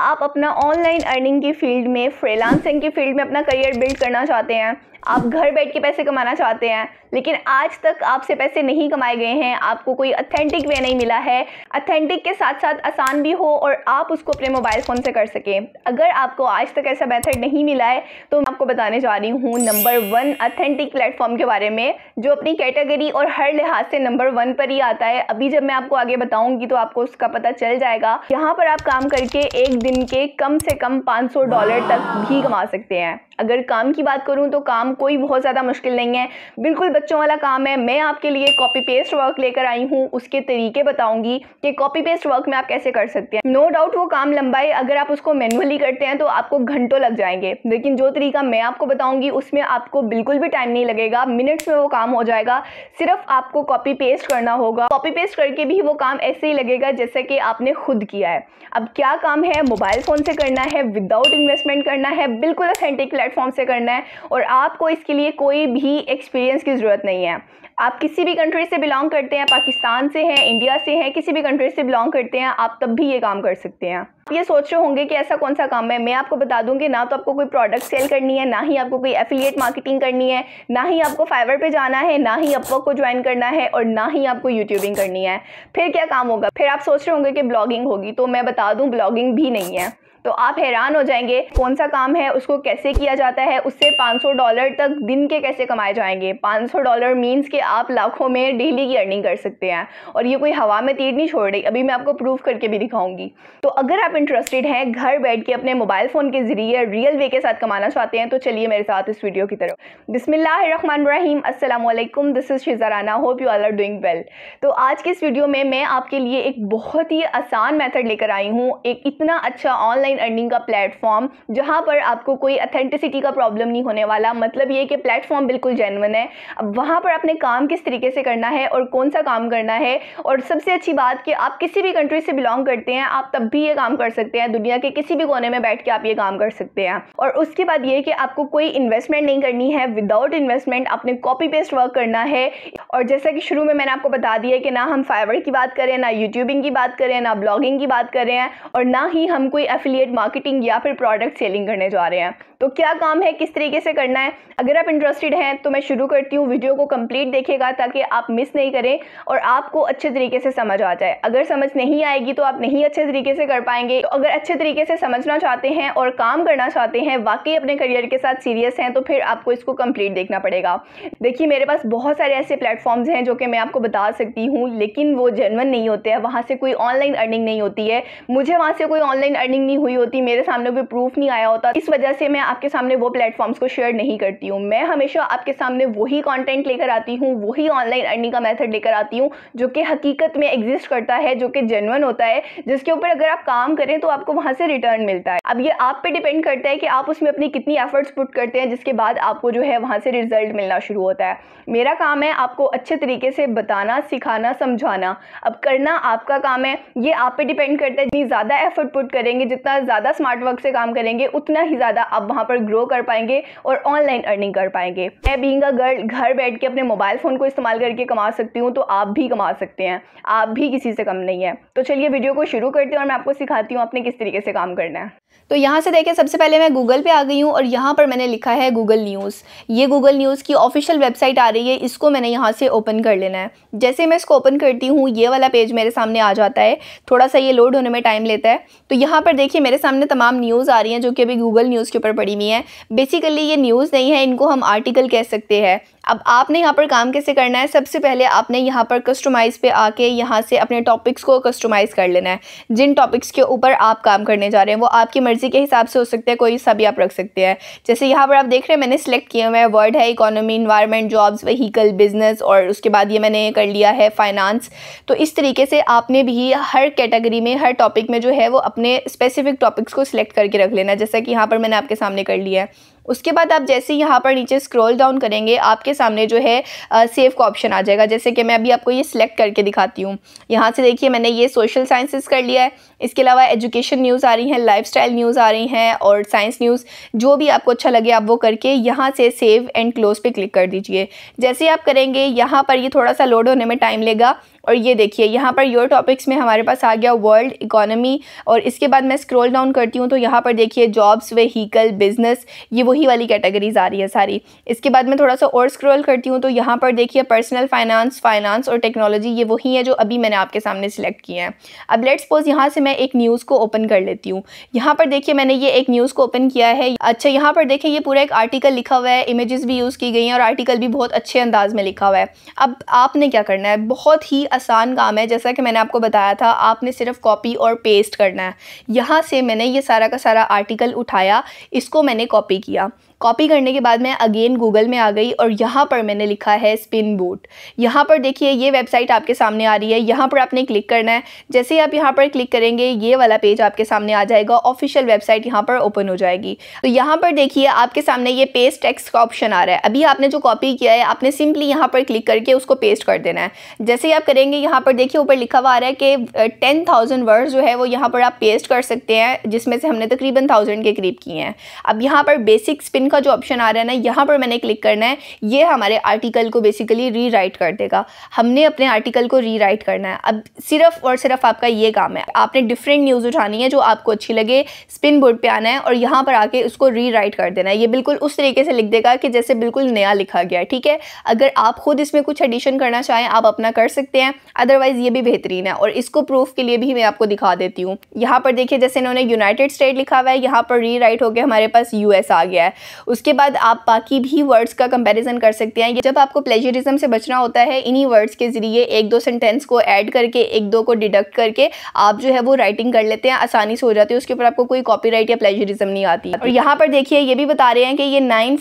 आप अपना online earning की फ़ील्ड में फ्रीलांसिंग की फ़ील्ड में अपना करियर बिल्ड करना चाहते हैं, आप घर बैठ के पैसे कमाना चाहते हैं, लेकिन आज तक आपसे पैसे नहीं कमाए गए हैं, आपको कोई अथेंटिक वे नहीं मिला है अथेंटिक के साथ साथ आसान भी हो और आप उसको अपने मोबाइल फ़ोन से कर सकें। अगर आपको आज तक ऐसा मेथड नहीं मिला है तो मैं आपको बताने जा रही हूँ नंबर वन अथेंटिक प्लेटफॉर्म के बारे में, जो अपनी कैटेगरी और हर लिहाज से नंबर वन पर ही आता है। अभी जब मैं आपको आगे बताऊँगी तो आपको उसका पता चल जाएगा। यहाँ पर आप काम करके एक दिन के कम से कम 500 डॉलर तक भी कमा सकते हैं। अगर काम की बात करूँ तो काम कोई बहुत ज़्यादा मुश्किल नहीं है। बिल्कुल बच्चों वाला काम है। मैं आपके लिए कॉपी पेस्ट वर्क लेकर आई हूँ। उसके तरीके बताऊँगी कि कॉपी पेस्ट वर्क में आप कैसे कर सकते हैं। नो डाउट वो काम लंबाई अगर आप उसको मैनुअली करते हैं तो आपको घंटों लग जाएँगे। लेकिन जो तरीका मैं आपको बताऊँगी, उसमें आपको बिल्कुल भी टाइम नहीं लगेगा। मिनट्स में वो काम हो जाएगा। सिर्फ़ आपको कॉपी पेस्ट करना होगा। कॉपी पेस्ट करके भी वो काम ऐसे ही लगेगा जैसे कि आपने खुद किया है। अब क्या काम है? मोबाइल फ़ोन से करना है। विदाउट इन्वेस्टमेंट करना है। बिल्कुल अथेंटिक प्लेटफॉर्म से करना है और आपको इसके लिए कोई भी एक्सपीरियंस की ज़रूरत नहीं है। आप किसी भी कंट्री से बिलोंग करते हैं, पाकिस्तान से हैं इंडिया से हैं, किसी भी कंट्री से बिलोंग करते हैं, आप तब भी ये काम कर सकते हैं। आप ये सोच रहे होंगे कि ऐसा कौन सा काम है? मैं आपको बता दूँगी ना तो आपको कोई प्रोडक्ट सेल करनी है, ना ही आपको कोई एफिलिएट मार्केटिंग करनी है, ना ही आपको फाइवर पे जाना है, ना ही अपवर्क को ज्वाइन करना है और ना ही आपको यूट्यूबिंग करनी है। फिर क्या काम होगा? फिर आप सोच रहे होंगे कि ब्लॉगिंग होगी तो मैं बता दूँ ब्लॉगिंग भी नहीं है। तो आप हैरान हो जाएँगे, कौन सा काम है, उसको कैसे किया जाता है, उससे 500 डॉलर तक दिन के कैसे कमाए जाएँगे? 500 डॉलर मीन्स कि आप लाखों में डेली की अर्निंग कर सकते हैं। और ये कोई हवा में तीर नहीं छोड़ रही, अभी मैं आपको प्रूफ करके भी दिखाऊँगी। तो अगर आप इंटरेस्टेड हैं घर बैठ के अपने मोबाइल फ़ोन के ज़रिए रियल वे के साथ कमाना चाहते हैं तो चलिए मेरे साथ इस वीडियो की तरफ़। बिसमीम अल्लाम this is शिजाराना hope you are are doing well तो आज की इस वीडियो में मैं आपके लिए एक बहुत ही आसान मेथड लेकर आई हूँ, एक इतना अच्छा ऑनलाइन ऑनलाइन अर्निंग का प्लेटफॉर्म जहाँ पर आपको कोई अथेंटिसिटी का प्रॉब्लम नहीं होने वाला मतलब ये कि प्लेटफॉर्म बिल्कुल जेनवन है। अब वहाँ पर आपने काम किस तरीके से करना है और कौन सा काम करना है? और सबसे अच्छी बात कि आप किसी भी कंट्री से बिलोंग करते हैं, आप तब भी ये काम कर सकते हैं, दुनिया के किसी भी कोने में बैठ के आप ये काम कर सकते हैं। और उसके बाद ये कि आपको कोई इन्वेस्टमेंट नहीं करनी है विदाउट इन्वेस्टमेंट आपने कॉपी पेस्ट वर्क करना है। और जैसा कि शुरू में मैंने आपको बता दिया कि ना हम फाइवर की बात करें, ना यूट्यूबिंग की बात करें, ना ब्लॉगिंग की बात करें, और ना ही हम कोई एफिलिएट एफिलिएट मार्केटिंग या फिर प्रोडक्ट सेलिंग करने जा रहे हैं। तो क्या काम है, किस तरीके से करना है? अगर आप इंटरेस्टेड हैं तो मैं शुरू करती हूँ। वीडियो को कंप्लीट देखेगा ताकि आप मिस नहीं करें और आपको अच्छे तरीके से समझ आ जाए। अगर समझ नहीं आएगी तो आप नहीं अच्छे तरीके से कर पाएँगे। तो अगर अच्छे तरीके से समझना चाहते हैं और काम करना चाहते हैं, वाकई अपने करियर के साथ सीरियस हैं तो फिर आपको इसको कंप्लीट देखना पड़ेगा। देखिए, मेरे पास बहुत सारे ऐसे प्लेटफॉर्म्स हैं, जो कि मैं आपको बता सकती हूँ, लेकिन वो जेनवन नहीं होते हैं। वहाँ से कोई ऑनलाइन अर्निंग नहीं होती है। मुझे वहाँ से कोई ऑनलाइन अर्निंग नहीं हुई होती। मेरे सामने कोई प्रूफ नहीं आया होता। इस वजह से मैं आपके सामने वो प्लेटफॉर्म्स को शेयर नहीं करती हूँ। मैं हमेशा आपके सामने वही कंटेंट लेकर आती हूँ, वही ऑनलाइन अर्निंग का मेथड लेकर आती हूँ, जो कि हकीकत में एग्जिस्ट करता है, जो कि जेनवन होता है, जिसके ऊपर अगर आप काम करें तो आपको वहाँ से रिटर्न मिलता है। अब ये आप पे डिपेंड करता है कि आप उसमें अपनी कितनी एफर्ट्स पुट करते हैं, जिसके बाद आपको जो है वहाँ से रिज़ल्ट मिलना शुरू होता है। मेरा काम है आपको अच्छे तरीके से बताना, सिखाना, समझाना। अब करना आपका काम है, ये आप पे डिपेंड करता है। जितनी ज़्यादा एफर्ट पुट करेंगे, जितना ज़्यादा स्मार्ट वर्क से काम करेंगे, उतना ही ज़्यादा आप वहाँ पर ग्रो कर पाएँगे और ऑनलाइन अर्निंग कर पाएँगे। मैं बींग अ गर्ल घर बैठ के अपने मोबाइल फ़ोन को इस्तेमाल करके कमा सकती हूँ तो आप भी कमा सकते हैं। आप भी किसी से कम नहीं है। तो चलिए वीडियो को शुरू करते हैं और मैं आपको सिखाती हूँ आपने किस तरीके से काम करना है। तो यहाँ से देखें, सबसे पहले मैं गूगल पे आ गई हूँ और यहाँ पर मैंने लिखा है गूगल न्यूज़ ये गूगल न्यूज़ की ऑफिशियल वेबसाइट आ रही है, इसको मैंने यहाँ से ओपन कर लेना है। जैसे मैं इसको ओपन करती हूँ, ये वाला पेज मेरे सामने आ जाता है। थोड़ा सा ये लोड होने में टाइम लेता है। तो यहाँ पर देखिए, मेरे सामने तमाम न्यूज़ आ रही हैं, जो कि अभी गूगल न्यूज़ के ऊपर पड़ी हुई हैं। बेसिकली ये न्यूज़ नहीं है, इनको हम आर्टिकल कह सकते हैं। अब आपने यहाँ पर काम कैसे करना है? सबसे पहले आपने यहाँ पर कस्टमाइज़ पे आके यहाँ से अपने टॉपिक्स को कस्टमाइज़ कर लेना है। जिन टॉपिक्स के ऊपर आप काम करने जा रहे हैं, वो आपकी मर्ज़ी के हिसाब से हो सकते हैं, कोई सा भी आप रख सकते हैं। जैसे यहाँ पर आप देख रहे हैं, मैंने सेलेक्ट किया हुआ है वर्ड है economy environment jobs vehicle business और उसके बाद ये मैंने कर लिया है फाइनेंस तो इस तरीके से आपने भी हर कैटेगरी में, हर टॉपिक में जो है, वो अपने स्पेसिफिक टॉपिक्स को सिलेक्ट करके रख लेना जैसा कि यहाँ पर मैंने आपके सामने कर लिया है। उसके बाद आप जैसे यहाँ पर नीचे स्क्रॉल डाउन करेंगे, आपके सामने जो है सेव का ऑप्शन आ जाएगा। जैसे कि मैं अभी आपको ये सिलेक्ट करके दिखाती हूँ। यहाँ से देखिए, मैंने ये सोशल साइंसेस कर लिया है। इसके अलावा एजुकेशन न्यूज़ आ रही हैं लाइफस्टाइल न्यूज़ आ रही हैं और साइंस न्यूज़ जो भी आपको अच्छा लगे आप वो करके यहाँ से सेव एंड क्लोज पे क्लिक कर दीजिए। जैसे आप करेंगे, यहाँ पर ये थोड़ा सा लोड होने में टाइम लेगा। और ये देखिए, यहाँ पर योर टॉपिक्स में हमारे पास आ गया वर्ल्ड इकोनॉमी और इसके बाद मैं स्क्रॉल डाउन करती हूँ तो यहाँ पर देखिए जॉब्स व्हीकल बिज़नेस ये वही वाली कैटेगरीज आ रही है सारी। इसके बाद मैं थोड़ा सा और स्क्रॉल करती हूँ तो यहाँ पर देखिए पर्सनल फाइनेंस फाइनेंस और टेक्नोलॉजी ये वही है जो अभी मैंने आपके सामने सिलेक्ट किए हैं। अब लेट सपोज़ यहाँ से मैं एक न्यूज़ को ओपन कर लेती हूँ। यहाँ पर देखिए मैंने ये एक न्यूज़ को ओपन किया है। अच्छा यहाँ पर देखें ये पूरा एक आर्टिकल लिखा हुआ है इमेजेस भी यूज़ की गई हैं और आर्टिकल भी बहुत अच्छे अंदाज में लिखा हुआ है। अब आपने क्या करना है? बहुत ही आसान काम है, जैसा कि मैंने आपको बताया था, आपने सिर्फ़ कॉपी और पेस्ट करना है। यहाँ से मैंने ये सारा का सारा आर्टिकल उठाया, इसको मैंने कॉपी किया। कॉपी करने के बाद मैं अगेन गूगल में आ गई और यहाँ पर मैंने लिखा है स्पिन बोट यहाँ पर देखिए ये वेबसाइट आपके सामने आ रही है यहाँ पर आपने क्लिक करना है जैसे ही आप यहाँ पर क्लिक करेंगे ये वाला पेज आपके सामने आ जाएगा ऑफिशियल वेबसाइट यहाँ पर ओपन हो जाएगी तो यहाँ पर देखिए आपके सामने ये पेस्ट टेक्स्ट का ऑप्शन आ रहा है अभी आपने जो कॉपी किया है आपने सिंपली यहाँ पर क्लिक करके उसको पेस्ट कर देना है जैसे ही आप करेंगे यहाँ पर देखिए ऊपर लिखा हुआ आ रहा है कि टेन थाउज़ेंड वर्ड जो है वो यहाँ पर आप पेस्ट कर सकते हैं जिसमें से हमने तकरीबन थाउज़ेंड के करीब किए हैं अब यहाँ पर बेसिक स्पिन का जो ऑप्शन आ रहा है ना, यहाँ पर मैंने क्लिक करना है। ये हमारे आर्टिकल को बेसिकली री कर देगा। हमने अपने आर्टिकल को री करना है। अब सिर्फ़ और सिर्फ़ आपका ये काम है। आपने डिफरेंट न्यूज़ उठानी है जो आपको अच्छी लगे स्पिन बोर्ड पर आना है और यहाँ पर आके उसको री कर देना है। ये बिल्कुल उस तरीके से लिख देगा कि जैसे बिल्कुल नया लिखा गया है ठीक है? अगर आप खुद इसमें कुछ एडिशन करना चाहें, आप अपना कर सकते हैं। अदरवाइज़ ये भी बेहतरीन है। और इसको प्रूफ के लिए भी मैं आपको दिखा देती हूँ। यहाँ पर देखिए, जैसे इन्होंने यूनाइटेड स्टेट लिखा हुआ है, यहाँ पर री राइट हो गया हमारे पास यूएस आ गया है। उसके बाद आप बाकी भी वर्ड्स का कंपैरिजन कर सकते हैं। जब आपको प्लेजरिज्म से बचना होता है, इन्हीं वर्ड्स के ज़रिए एक दो सेंटेंस को ऐड करके, एक दो को डिडक्ट करके आप जो है वो राइटिंग कर लेते हैं, आसानी से हो जाती है। उसके ऊपर आपको कोई कॉपीराइट या प्लेजरिज्म नहीं आती। और यहाँ पर देखिए, ये भी बता रहे हैं कि ये नाइन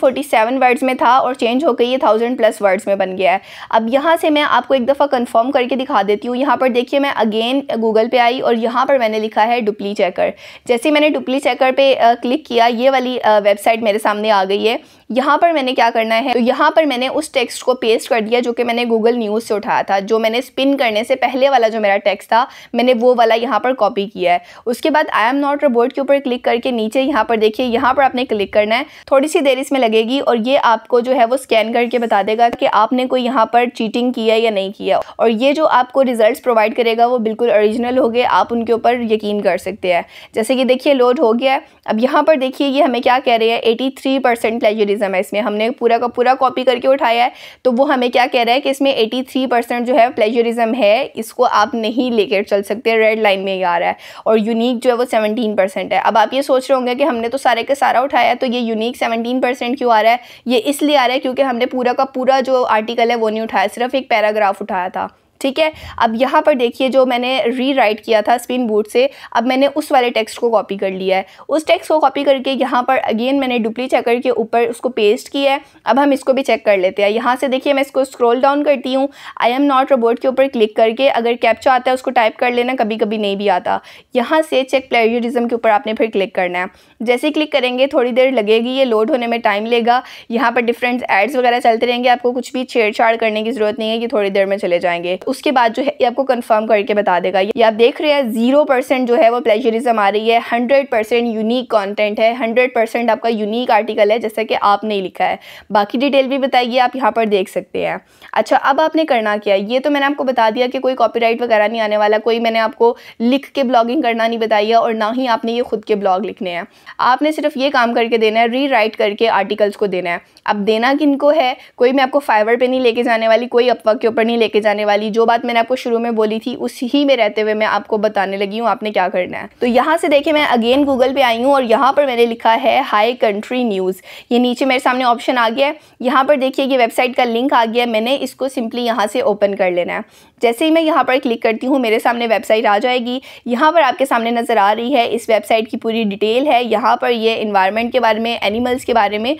वर्ड्स में था और चेंज होकर ये थाउज़ेंड प्लस वर्ड्स में बन गया है। अब यहाँ से मैं आपको एक दफ़ा कन्फर्म करके दिखा देती हूँ। यहाँ पर देखिए, मैं अगेन गूगल पे आई और यहाँ पर मैंने लिखा है डुप्ली चेकर जैसे मैंने डुप्ली चेकर पे क्लिक किया, ये वाली वेबसाइट मेरे सामने आ गई है। यहाँ पर मैंने क्या करना है? तो यहाँ पर मैंने उस टेक्स्ट को पेस्ट कर दिया जो कि मैंने गूगल न्यूज़ से उठाया था, जो मैंने स्पिन करने से पहले वाला जो मेरा टेक्स्ट था, मैंने वो वाला यहाँ पर कॉपी किया है। उसके बाद आई एम नॉट रोबोट के ऊपर क्लिक करके नीचे यहाँ पर देखिए, यहाँ पर आपने क्लिक करना है। थोड़ी सी देर इसमें लगेगी और ये आपको जो है वो स्कैन करके बता देगा कि आपने कोई यहाँ पर चीटिंग किया या नहीं किया। और ये जो आपको रिज़ल्ट प्रोवाइड करेगा वो बिल्कुल ओरिजिनल हो गए, आप उनके ऊपर यकीन कर सकते हैं। जैसे कि देखिए लोड हो गया अब यहाँ पर देखिए, ये हमें क्या कह रहे हैं? एटी थ्री परसेंट प्लेजरिज्म है इसमें, हमने पूरा का पूरा कॉपी करके उठाया है। तो वो हमें क्या कह रहा है कि इसमें 83 परसेंट जो है प्लेजरिज्म है, इसको आप नहीं लेकर चल सकते रेड लाइन में ही आ रहा है। और यूनिक जो है वो 17 परसेंट है। अब आप ये सोच रहे होंगे कि हमने तो सारे का सारा उठाया है तो ये यूनिक 17 परसेंट क्यों आ रहा है? ये इसलिए आ रहा है क्योंकि हमने पूरा का पूरा जो आर्टिकल है वो नहीं उठाया, सिर्फ़ एक पैराग्राफ उठाया था। ठीक है? अब यहाँ पर देखिए जो मैंने री राइट किया था स्पिन बोर्ड से, अब मैंने उस वाले टेक्स्ट को कॉपी कर लिया है। उस टेक्स्ट को कॉपी करके यहाँ पर अगेन मैंने डुप्ली चेकर के ऊपर उसको पेस्ट किया है। अब हम इसको भी चेक कर लेते हैं। यहाँ से देखिए मैं इसको स्क्रॉल डाउन करती हूँ। आई एम नॉट रोबोट के ऊपर क्लिक करके अगर कैप्चा आता है उसको टाइप कर लेना कभी कभी नहीं भी आता। यहाँ से चेक प्लेजरिज्म के ऊपर आपने फिर क्लिक करना है। जैसे ही क्लिक करेंगे, थोड़ी देर लगेगी, ये लोड होने में टाइम लेगा। यहाँ पर डिफरेंट एड्स वगैरह चलते रहेंगे, आपको कुछ भी छेड़छाड़ करने की ज़रूरत नहीं है कि थोड़ी देर में चले जाएँगे। उसके बाद जो है, ये आपको कंफर्म करके बता देगा। ये आप देख रहे हैं ज़ीरो परसेंट जो है वो प्लेजरिज्म आ रही है। हंड्रेड परसेंट यूनिक कॉन्टेंट है। हंड्रेड परसेंट आपका यूनिक आर्टिकल है, जैसा कि आपने लिखा है। बाकी डिटेल भी बताइए, आप यहाँ पर देख सकते हैं। अच्छा अब आपने करना क्या? ये तो मैंने आपको बता दिया कि कोई कॉपीराइट वगैरह नहीं आने वाला, कोई मैंने आपको लिख के ब्लॉगिंग करना नहीं बताई है और ना ही आपने ये खुद के ब्लॉग लिखने हैं। आपने सिर्फ़ ये काम करके देना है री राइट करके आर्टिकल्स को देना है। अब देना किन को है? कोई मैं आपको फाइवर पे नहीं लेके जाने वाली, कोई अफवाह के ऊपर नहीं लेके जाने वाली। जो बात मैंने आपको शुरू में बोली थी, उसी में रहते हुए मैं आपको बताने लगी हूँ, आपने क्या करना है। तो यहाँ से देखिए, मैं अगेन गूगल पे आई हूँ और यहाँ पर मैंने लिखा है हाई कंट्री न्यूज़ ये नीचे मेरे सामने ऑप्शन आ गया है। यहाँ पर देखिए ये वेबसाइट का लिंक आ गया मैंने इसको सिंपली यहाँ से ओपन कर लेना है। जैसे ही मैं यहाँ पर क्लिक करती हूँ, मेरे सामने वेबसाइट आ जाएगी। यहाँ पर आपके सामने नज़र आ रही है, इस वेबसाइट की पूरी डिटेल है। यहाँ पर ये इन्वायरमेंट के बारे में एनिमल्स के बारे में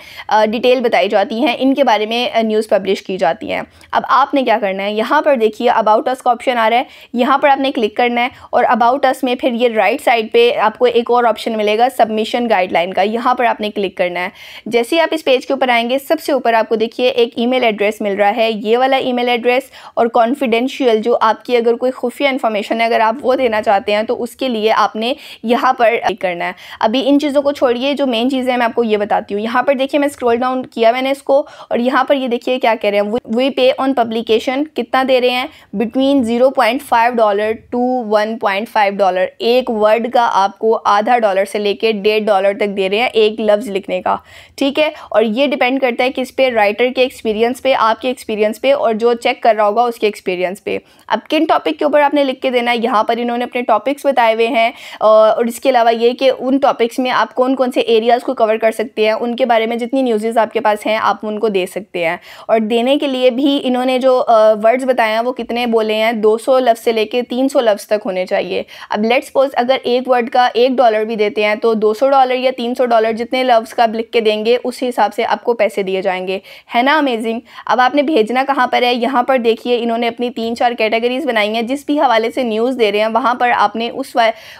डिटेल बताई जाती हैं, इनके बारे में न्यूज़ पब्लिश की जाती हैं। अब आपने क्या करना है? यहाँ पर देखिए अबाउट अस का ऑप्शन आ रहा है। यहाँ पर आपने क्लिक करना है और अबाउट अस में फिर ये राइट साइड पे आपको एक और ऑप्शन मिलेगा सबमिशन गाइडलाइन का। यहाँ पर आपने क्लिक करना है। जैसे ही आप इस पेज के ऊपर आएँगे, सबसे ऊपर आपको देखिए, एक ईमेल एड्रेस मिल रहा है। ये वाला ईमेल एड्रेस और कॉन्फिडेंशियल जो आपकी अगर कोई खुफिया इन्फॉर्मेशन है, अगर आप वो देना चाहते हैं तो उसके लिए आपने यहाँ पर क्लिक करना है। अभी इन चीज़ों को छोड़िए, जो मेन चीज़ें हैं, मैं आपको ये बताती हूँ। यहाँ पर देखिए, मैं स्क्रॉल डाउन किया मैंने इसको और यहाँ पर ये देखिए क्या कह रहे हैं। वी पे ऑन पब्लिकेशन कितना दे रहे हैं? Between zero point five dollar to one point five dollar एक वर्ड का आपको आधा डॉलर से लेके डेढ़ डॉलर तक दे रहे हैं एक लफ्ज़ लिखने का। ठीक है? और ये डिपेंड करता है किस पे? राइटर के एक्सपीरियंस पे, आपके एक्सपीरियंस पे और जो चेक कर रहा होगा उसके एक्सपीरियंस पे। अब किन टॉपिक के ऊपर आपने लिख के देना है? यहाँ पर इन्होंने अपने टॉपिक्स बताए हुए हैं। और इसके अलावा ये कि उन टॉपिक्स में आप कौन कौन से एरियाज़ को कवर कर सकते हैं, उनके बारे में जितनी न्यूज़ आपके पास हैं, आप उनको दे सकते हैं। और देने के लिए भी इन्होंने जो वर्ड्स बताए हैं, वो कितने बोले हैं 200 लफ्ज़ से लेके 300 लफ्ज़ तक होने चाहिए। अब लेट्स सपोज़ अगर एक वर्ड का एक डॉलर भी देते हैं तो 200 डॉलर या 300 डॉलर जितने लफ्ज़ का आप लिख के देंगे, उस हिसाब से आपको पैसे दिए जाएँगे। है ना अमेजिंग अब आपने भेजना कहाँ पर है? यहाँ पर देखिए, इन्होंने अपनी तीन चार कैटेगरीज बनाई हैं, जिस भी हवाले से न्यूज़ दे रहे हैं, वहाँ पर आपने उस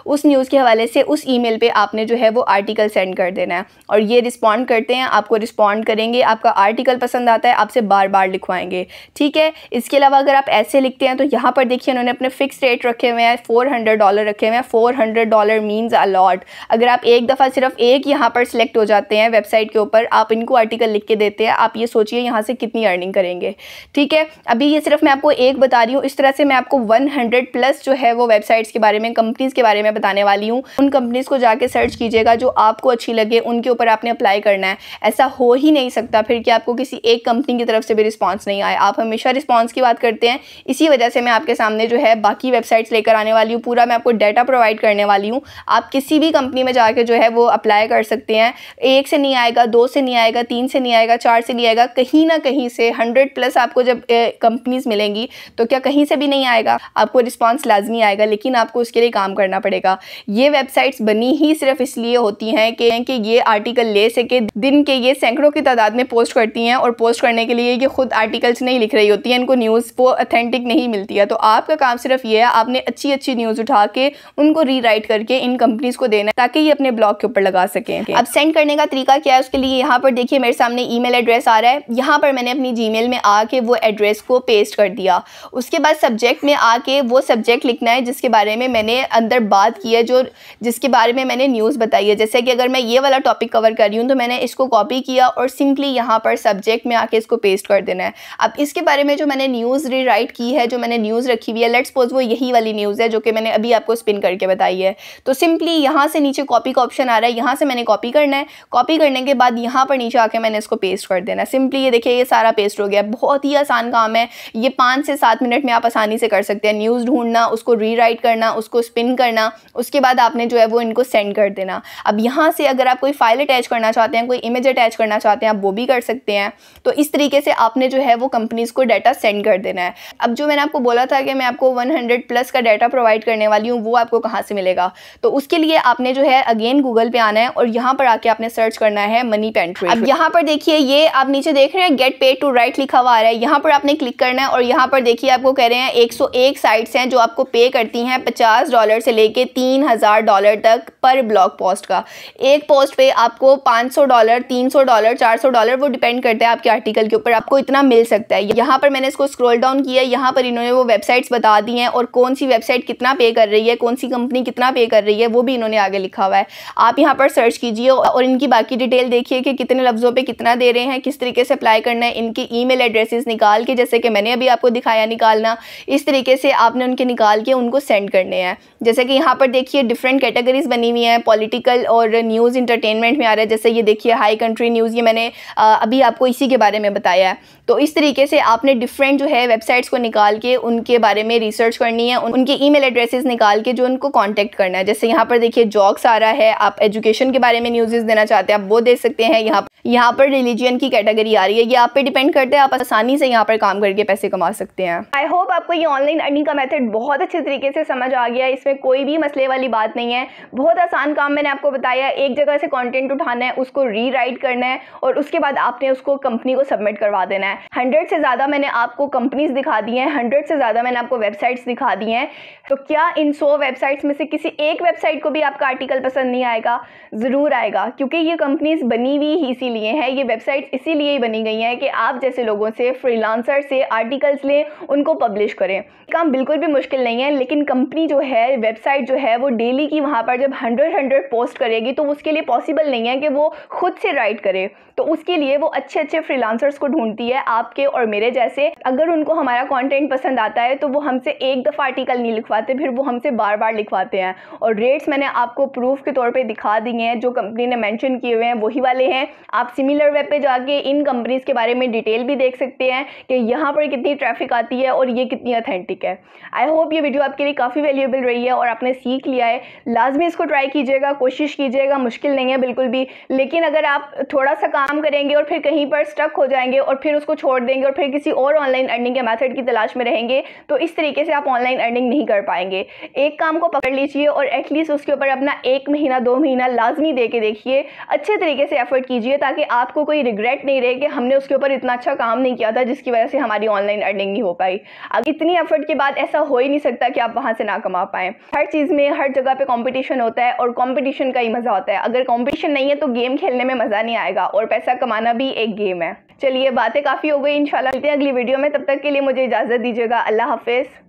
उस न्यूज़ के हवाले से उस ईमेल पे आपने जो है, वो आर्टिकल सेंड कर देना है। और ये रिस्पॉन्ड करते हैं, आपको रिस्पॉन्ड करेंगे, आपका आर्टिकल पसंद आता है, आपसे बार बार लिखवाएँगे। ठीक है? इसके अलावा अगर आप ऐसे लिखते हैं तो यहाँ पर देखिए उन्होंने अपने फिक्स रेट रखे हुए हैं फोर हंड्रेड डॉलर रखे हुए हैं। Four hundred dollar means a lot अगर आप एक दफ़ा सिर्फ़ एक यहाँ पर सिलेक्ट हो जाते हैं वेबसाइट के ऊपर, आप इनको आर्टिकल लिख के देते हैं, आप ये सोचिए यहाँ से कितनी अर्निंग करेंगे। ठीक है? अभी ये सिर्फ़ मैं आपको एक बता रही हूँ, इस तरह से मैं आपको वन प्लस जो है वो वेबसाइट्स के बारे में कंपनीज़ के बारे में बताने वाली हूँ। उन कंपनीज़ को जाके सर्च कीजिएगा जो आपको अच्छी लगे, उनके ऊपर आपने अप्लाई करना है। ऐसा हो ही नहीं सकता, फिर कि आपको किसी एक कंपनी की तरफ़ से भी रिस्पॉन्स नहीं आए आप हमेशा रिस्पॉन्स की बात करते हैं। इसी वजह से मैं आपके सामने जो है बाकी वेबसाइट्स लेकर आने वाली हूँ। पूरा मैं आपको डाटा प्रोवाइड करने वाली हूँ। आप किसी भी कंपनी में जाके जो है वो अप्लाई कर सकते हैं। एक से नहीं आएगा, दो से नहीं आएगा, तीन से नहीं आएगा, चार से नहीं आएगा, कहीं ना कहीं से हंड्रेड प्लस आपको जब कंपनीज़ मिलेंगी तो क्या कहीं से भी नहीं आएगा। आपको रिस्पॉन्स लाजमी आएगा, लेकिन आपको उसके लिए काम करना पड़ेगा। ये वेबसाइट्स बनी ही सिर्फ़ इसलिए होती हैं कि, कि ये आर्टिकल ले सके दिन के ये सैकड़ों की तादाद में पोस्ट करती हैं और पोस्ट करने के लिए ये खुद आर्टिकल्स नहीं लिख रही होती हैं इनको न्यूज़ वो अथेंटिक नहीं मिलती है। तो आपका काम सिर्फ़ ये है आपने अच्छी अच्छी न्यूज़ उठा के उनको रीराइट करके इन कंपनीज़ को देना है ताकि ये अपने ब्लॉग के ऊपर लगा सकें। अब सेंड करने का तरीका क्या है उसके लिए? यहाँ पर देखिए मेरे सामने ई एड्रेस आ रहा है। यहाँ पर मैंने अपनी जी में आके वो एड्रेस को पेस्ट कर दिया। उसके बाद सब्जेक्ट में आके वो सब्जेक्ट लिखना है जिसके बारे में मैंने अंदर बात की है जो जिसके बारे में मैंने न्यूज़ बताई है जैसे कि अगर मैं ये वाला टॉपिक कवर कर रही हूँ तो मैंने इसको कॉपी किया और सिंपली यहाँ पर सब्जेक्ट में आके इसको पेस्ट कर देना है। अब इसके बारे में जो मैंने न्यूज़ रीराइट की है, जो मैंने न्यूज़ रखी हुई है लेट्स सपोज़ वो यही वाली न्यूज़ है जो कि मैंने अभी आपको स्पिन करके बताई है। तो सिंपली यहाँ से नीचे कॉपी का ऑप्शन आ रहा है, यहाँ से मैंने कॉपी करना है। कॉपी करने के बाद यहाँ पर नीचे आके मैंने इसको पेस्ट कर देना है। सिंपली ये देखिए, ये सारा पेस्ट हो गया। बहुत ही आसान काम है। ये पाँच से सात मिनट में आप आसानी से कर सकते हैं। न्यूज़ ढूंढना, उसको रीराइट करना, उसको स्पिन करना, उसके बाद आपने जो है वो इनको सेंड कर देना। अब यहाँ से अगर आप कोई फ़ाइल अटैच करना चाहते हैं, कोई इमेज अटैच करना चाहते हैं, आप वो भी कर सकते हैं। तो इस तरीके से आपने जो है वो कंपनीज़ को डाटा सेंड कर देना है। अब जो मैंने आपको बोला था कि मैं आपको 100 प्लस का डाटा प्रोवाइड करने वाली हूँ, वो आपको कहाँ से मिलेगा? तो उसके लिए आपने जो है अगेन गूगल पे आना है और यहाँ पर आके आपने सर्च करना है मनी पेंट्री अब यहाँ पर देखिए, ये आप नीचे देख रहे हैं गेट पे टू राइट लिखा हुआ आ रहा है। यहाँ पर आपने क्लिक करना है और यहाँ पर देखिए, आपको कह रहे हैं एक सौ एक साइट्स हैं जो आपको पे करती हैं पचास डॉलर से लेके तीन हज़ार डॉलर तक पर ब्लॉग पोस्ट का। एक पोस्ट पे आपको पाँच सौ डॉलर तीन सौ डॉलर चार सौ डॉलर वो डिपेंड करता है आपके आर्टिकल के ऊपर। आपको इतना मिल सकता है। यहाँ पर मैंने इसको स्क्रॉल डाउन किया है यहाँ पर इन्होंने वो वेबसाइट्स बता दी हैं और कौन सी वेबसाइट कितना पे कर रही है, कौन सी कंपनी कितना पे कर रही है, वो भी इन्होंने आगे लिखा हुआ है। आप यहाँ पर सर्च कीजिए और इनकी बाकी डिटेल देखिए कि कितने लफ्ज़ों पर कितना दे रहे हैं, किस तरीके से अप्लाई करना है, इनकी ई मेल निकाल के, जैसे कि मैंने अभी आपको दिखाया निकालना, इस तरीके से आपने उनके निकाल के उनको सेंड करने हैं। जैसे कि यहाँ पर देखिए डिफरेंट कैटेगरीज बनी हुई हैं पॉलिटिकल और न्यूज़ इंटरटेनमेंट में आ रहा है। जैसे ये देखिए हाई कंट्री न्यूज़ ये मैंने अभी आपको इसी के बारे में बताया है। तो इस तरीके से आपने डिफरेंट जो है वेबसाइट्स को निकाल के उनके बारे में रिसर्च करनी है उनके ईमेल एड्रेसेस निकाल के जो उनको कांटेक्ट करना है। जैसे यहाँ पर देखिए जॉक्स आ रहा है, आप एजुकेशन के बारे में न्यूज़ देना चाहते हैं, आप वो दे सकते हैं। यहाँ यहाँ पर रिलीजियन की कैटेगरी आ रही है। ये आप पे डिपेंड करते हैं, आप आसानी से यहाँ पर काम करके पैसे कमा सकते हैं। आई होप आपको ये ऑनलाइन अर्निंग का मेथड बहुत अच्छे तरीके से समझ आ गया इसमें कोई भी मसले वाली बात नहीं है। बहुत आसान काम मैंने आपको बताया एक जगह से कॉन्टेंट उठाना है, उसको री करना है और उसके बाद आपने उसको कंपनी को सबमिट करवा देना है। हंड्रेड से ज़्यादा मैंने आपको कंपनीज़ दिखा दी हैं, हंड्रेड से ज़्यादा मैंने आपको वेबसाइट्स दिखा दी हैं। तो क्या इन सौ वेबसाइट्स में से किसी एक वेबसाइट को भी आपका आर्टिकल पसंद नहीं आएगा? ज़रूर आएगा, क्योंकि ये कंपनीज़ बनी हुई ही इसीलिए है, ये वेबसाइट्स इसीलिए ही बनी गई हैं कि आप जैसे लोगों से फ्रीलांसर से आर्टिकल्स लें, उनको पब्लिश करें। काम बिल्कुल भी मुश्किल नहीं है, लेकिन कंपनी जो है वेबसाइट जो है, वो डेली की वहाँ पर जब हंड्रेड हंड्रेड पोस्ट करेगी तो उसके लिए पॉसिबल नहीं है कि वो खुद से राइट करे। तो उसके लिए वो अच्छे अच्छे फ्रीलांसर्स को ढूंढती है आपके और मेरे जैसे, अगर उनको हमारा कंटेंट पसंद आता है तो वो हमसे एक दफ़ा आर्टिकल नहीं लिखवाते, फिर वो हमसे बार बार लिखवाते हैं। और रेट्स मैंने आपको प्रूफ के तौर पे दिखा दिए हैं, जो कंपनी ने मेंशन किए हुए हैं, वही वाले हैं। आप सिमिलर वेब पे जाके इन कंपनीज़ के बारे में डिटेल भी देख सकते हैं कि यहाँ पर कितनी ट्रैफ़िक आती है और ये कितनी अथेंटिक है। आई होप ये वीडियो आपके लिए काफ़ी वैल्यूएबल रही है और आपने सीख लिया है। लाजमी इसको ट्राई कीजिएगा, कोशिश कीजिएगा, मुश्किल नहीं है बिल्कुल भी। लेकिन अगर आप थोड़ा सा काम करेंगे और फिर कहीं पर स्टक हो जाएँगे और फिर उसको छोड़ देंगे और फिर किसी और ऑनलाइन अर्निंग के मेथड की तलाश में रहेंगे तो इस तरीके से आप ऑनलाइन अर्निंग नहीं कर पाएँगे। एक काम को पकड़ लीजिए और एटलीस्ट उसके ऊपर अपना एक महीना, दो महीना लाजमी दे के देखिए। अच्छे तरीके से एफर्ट कीजिए ताकि आपको कोई रिग्रेट नहीं रहे कि हमने उसके ऊपर इतना अच्छा काम नहीं किया था, जिसकी वजह से हमारी ऑनलाइन अर्निंग नहीं हो पाई। अब इतनी एफर्ट के बाद ऐसा हो ही नहीं सकता कि आप वहाँ से ना कमा पाएँ। हर चीज़ में, हर जगह पर कंपटीशन होता है और कॉम्पिटिशन का ही मज़ा होता है। अगर कॉम्पिटिशन नहीं है तो गेम खेलने में मज़ा नहीं आएगा और पैसा कमाना भी एक गेम है। चलिए, बातें काफ़ी हो गई, इंशाल्लाह, मिलते हैं अगली वीडियो में, तब तक के लिए मुझे इजाज़त दीजिएगा, अल्लाह हाफिज़।